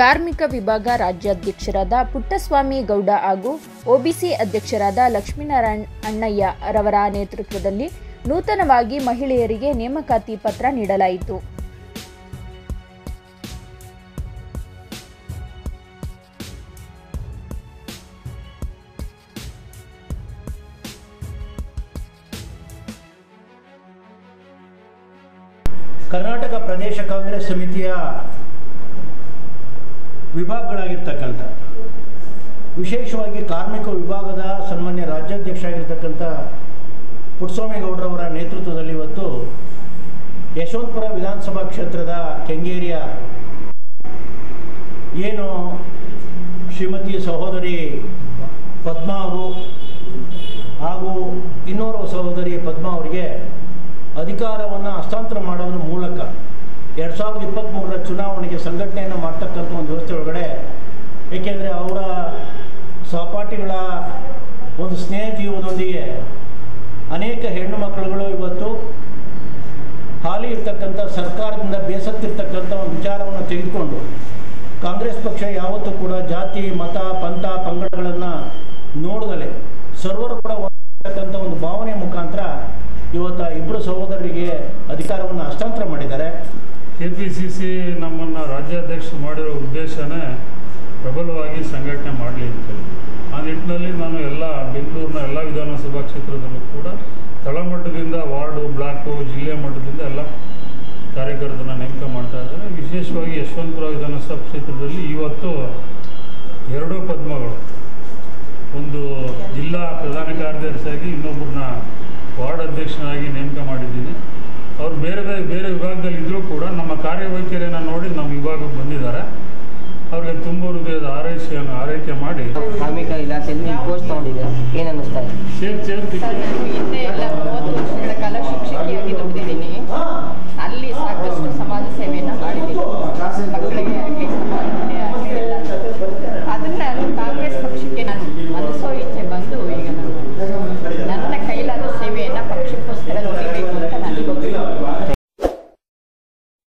ಕಾರ್ಮಿಕ ವಿಭಾಗ ರಾಜ್ಯಾಧ್ಯಕ್ಷರಾದ ಪುಟ್ಟಸ್ವಾಮಿ ಗೌಡ ಹಾಗೂ ಒಬಿಸಿ ಅಧ್ಯಕ್ಷರಾದ ಲಕ್ಷ್ಮೀನಾರಾಯಣ ಅಣ್ಣಯ್ಯ ರವರ ನೇತೃತ್ವದಲ್ಲಿ ನೂತನವಾಗಿ ಮಹಿಳೆಯರಿಗೆ ನೇಮಕಾತಿ ಪತ್ರ ನೀಡಲಾಯಿತು. ಕರ್ನಾಟಕ ಪ್ರದೇಶ ಕಾಂಗ್ರೆಸ್ ಸಮಿತಿಯ ವಿಭಾಗಗಳಾಗಿರ್ತಕ್ಕಂಥ, ವಿಶೇಷವಾಗಿ ಕಾರ್ಮಿಕ ವಿಭಾಗದ ಸನ್ಮಾನ್ಯ ರಾಜ್ಯಾಧ್ಯಕ್ಷ ಆಗಿರ್ತಕ್ಕಂಥ ಪುಟ್ಟಸ್ವಾಮಿಗೌಡರವರ ನೇತೃತ್ವದಲ್ಲಿ ಇವತ್ತು ಯಶವಂತಪುರ ವಿಧಾನಸಭಾ ಕ್ಷೇತ್ರದ ಕೆಂಗೇರಿಯ ಏನು ಶ್ರೀಮತಿ ಸಹೋದರಿ ಪದ್ಮಾ ಅವರು ಹಾಗೂ ಇನ್ನೋರ್ವ ಸಹೋದರಿ ಪದ್ಮಾ ಅವರಿಗೆ ಅಧಿಕಾರವನ್ನು ಹಸ್ತಾಂತರ ಮಾಡೋದ್ರ ಮೂಲಕ ಎರಡು ಸಾವಿರದ ಇಪ್ಪತ್ತ್ಮೂರರ ಚುನಾವಣೆಗೆ ಸಂಘಟನೆಯನ್ನು ಮಾಡ್ತಕ್ಕಂಥ ಒಂದು ವ್ಯವಸ್ಥೆ ಒಳಗಡೆ, ಏಕೆಂದರೆ ಅವರ ಸಹಪಾಠಿಗಳ ಒಂದು ಸ್ನೇಹ ಜೀವನದೊಂದಿಗೆ ಅನೇಕ ಹೆಣ್ಣು ಮಕ್ಕಳುಗಳು ಇವತ್ತು ಹಾಲಿ ಇರ್ತಕ್ಕಂಥ ಸರ್ಕಾರದಿಂದ ಬೇಸತ್ತಿರ್ತಕ್ಕಂಥ ಒಂದು ವಿಚಾರವನ್ನು ತೆಗೆದುಕೊಂಡು ಕಾಂಗ್ರೆಸ್ ಪಕ್ಷ ಯಾವತ್ತೂ ಕೂಡ ಜಾತಿ, ಮತ, ಪಂಥ, ಪಂಗಡಗಳನ್ನು ನೋಡದಲೆ ಸರ್ವರು ಕೂಡ ಒಂದಿರ್ತಕ್ಕಂಥ ಒಂದು ಭಾವನೆ ಮುಖಾಂತರ ಇವತ್ತು ಇಬ್ಬರು ಸಹೋದರರಿಗೆ ಅಧಿಕಾರವನ್ನು ಹಸ್ತಾಂತರ ಮಾಡಿದ್ದಾರೆ. ಕೆ ಪಿ ಸಿ ಸಿ ನಮ್ಮನ್ನು ರಾಜ್ಯಾಧ್ಯಕ್ಷರು ಮಾಡಿರೋ ಉದ್ದೇಶನೇ ಪ್ರಬಲವಾಗಿ ಸಂಘಟನೆ ಮಾಡಲಿ ಅಂತೇಳಿ ಆ ನಿಟ್ಟಿನಲ್ಲಿ ನಾನು ಎಲ್ಲ ಬೆಂಗಳೂರಿನ ಎಲ್ಲ ವಿಧಾನಸಭಾ ಕ್ಷೇತ್ರದಲ್ಲೂ ಕೂಡ ತಳಮಟ್ಟದಿಂದ ವಾರ್ಡು, ಬ್ಲಾಕು, ಜಿಲ್ಲೆ ಮಟ್ಟದಿಂದ ಎಲ್ಲ ಕಾರ್ಯಕರ್ತರನ್ನ ನೇಮಕ ಮಾಡ್ತಾ ಇದ್ದಾರೆ. ವಿಶೇಷವಾಗಿ ಯಶವಂತಪುರ ವಿಧಾನಸಭಾ ಕ್ಷೇತ್ರದಲ್ಲಿ ಇವತ್ತು ಎರಡೂ ಪದ್ಮಗಳು. ಒಂದು ಜಿಲ್ಲಾ ಪ್ರಧಾನ ಕಾರ್ಯದರ್ಶಿಯಾಗಿ ಇನ್ನೊಬ್ಬರನ್ನ ವಾರ್ಡ್ ಅಧ್ಯಕ್ಷನಾಗಿ ನೇಮಕ ಮಾಡಿದ್ದೀನಿ. ಬೇರೆ ಬೇರೆ ಬೇರೆ ವಿಭಾಗದಲ್ಲಿ ಇದ್ದರೂ ಕೂಡ ನಮ್ಮ ಕಾರ್ಯವೈಖರಿಯನ್ನು ನೋಡಿ ನಮ್ಮ ವಿಭಾಗಕ್ಕೆ ಬಂದಿದ್ದಾರೆ. ಅವರಿಗೆ ತುಂಬ ಹೃದಯದ ಆರೈಕೆಯನ್ನು ಆರೈಕೆ ಮಾಡಿ. ಕಾರ್ಮಿಕ ಇಲಾಖೆಯಲ್ಲಿ ಪೋಸ್ಟ್ ತೊಗೊಂಡಿದ್ದೀರಾ ಏನು ಅನ್ನಿಸ್ತಾ ಇದೆ?